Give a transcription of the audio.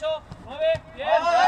8, 9, 10.